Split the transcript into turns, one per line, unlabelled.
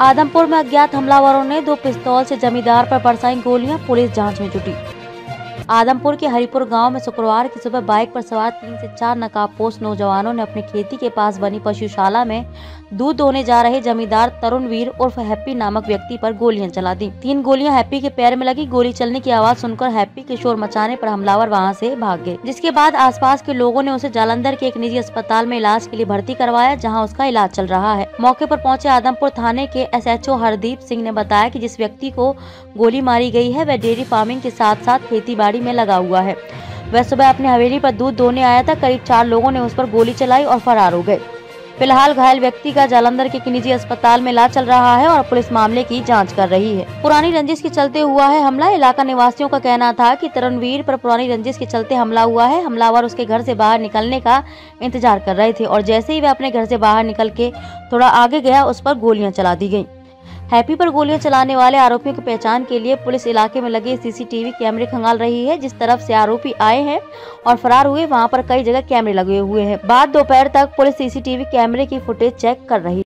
आदमपुर में अज्ञात हमलावरों ने दो पिस्तौल से जमींदार पर बरसाई गोलियाँ, पुलिस जाँच में जुटी। आदमपुर के हरिपुर गाँव में शुक्रवार की सुबह बाइक पर सवार तीन से चार नकाबपोश नौजवानों ने अपनी खेती के पास बनी पशुशाला में दूध दोने जा रहे जमींदार तरुण वीर उर्फ़ हैप्पी नामक व्यक्ति पर गोलियाँ चला दी। तीन गोलियाँ हैप्पी के पैर में लगी। गोली चलने की आवाज़ सुनकर हैप्पी के शोर मचाने पर हमलावर वहाँ से भाग गए। जिसके बाद आसपास के लोगों ने उसे जालंधर के एक निजी अस्पताल में इलाज के लिए भर्ती करवाया, जहाँ उसका इलाज चल रहा है। मौके पर पहुँचे आदमपुर थाने के एसएचओ हरदीप सिंह ने बताया की जिस व्यक्ति को गोली मारी गई है, वह डेयरी फ़ार्मिंग के साथ साथ खेती बाड़ी में लगा हुआ है। वह सुबह अपनी हवेली पर दूध दोने आया था। करीब चार लोगों ने उस पर गोली चलाई और फरार हो गए। फ़िलहाल घायल व्यक्ति का जालंधर के निजी अस्पताल में इलाज चल रहा है और पुलिस मामले की जाँच कर रही है। पुरानी रंजिश के चलते हुआ है हमला। इलाका निवासियों का कहना था कि तरणवीर पर पुरानी रंजिश के चलते हमला हुआ है। हमलावर उसके घर से बाहर निकलने का इंतज़ार कर रहे थे और जैसे ही वह अपने घर से बाहर निकल के थोड़ा आगे गया, उस पर गोलियाँ चला दी गई हैप्पी पर गोलियाँ चलाने वाले आरोपियों की पहचान के लिए पुलिस इलाके में लगे सीसीटीवी कैमरे खंगाल रही है, जिस तरफ़ से आरोपी आए हैं और फरार हुए, वहाँ पर कई जगह कैमरे लगे हुए हैं। बाद दोपहर तक पुलिस सीसीटीवी कैमरे की फुटेज चेक कर रही